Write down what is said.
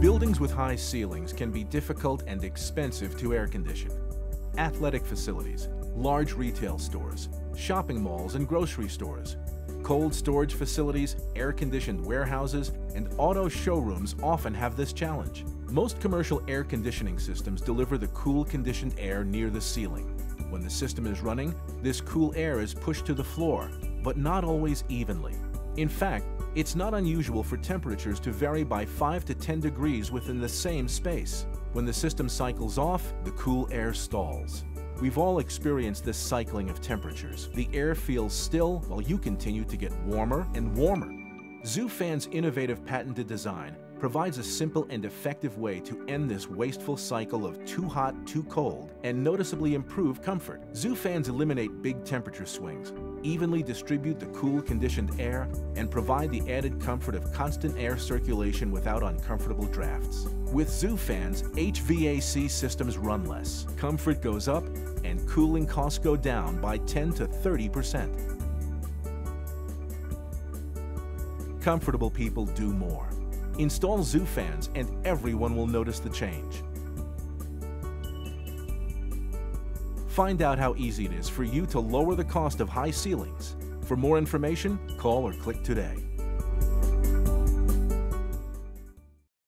Buildings with high ceilings can be difficult and expensive to air condition. Athletic facilities, large retail stores, shopping malls and grocery stores, cold storage facilities, air-conditioned warehouses, and auto showrooms often have this challenge. Most commercial air conditioning systems deliver the cool conditioned air near the ceiling. When the system is running, this cool air is pushed to the floor, but not always evenly. In fact, it's not unusual for temperatures to vary by 5 to 10 degrees within the same space. When the system cycles off, the cool air stalls. We've all experienced this cycling of temperatures. The air feels still while you continue to get warmer and warmer. Zoofan's innovative patented design provides a simple and effective way to end this wasteful cycle of too hot, too cold, and noticeably improve comfort. Zoofans eliminate big temperature swings, evenly distribute the cool conditioned air, and provide the added comfort of constant air circulation without uncomfortable drafts. With Zoofans, HVAC systems run less, comfort goes up, and cooling costs go down by 10 to 30 percent. Comfortable people do more. Install Zoofans and everyone will notice the change. Find out how easy it is for you to lower the cost of high ceilings. For more information, call or click today.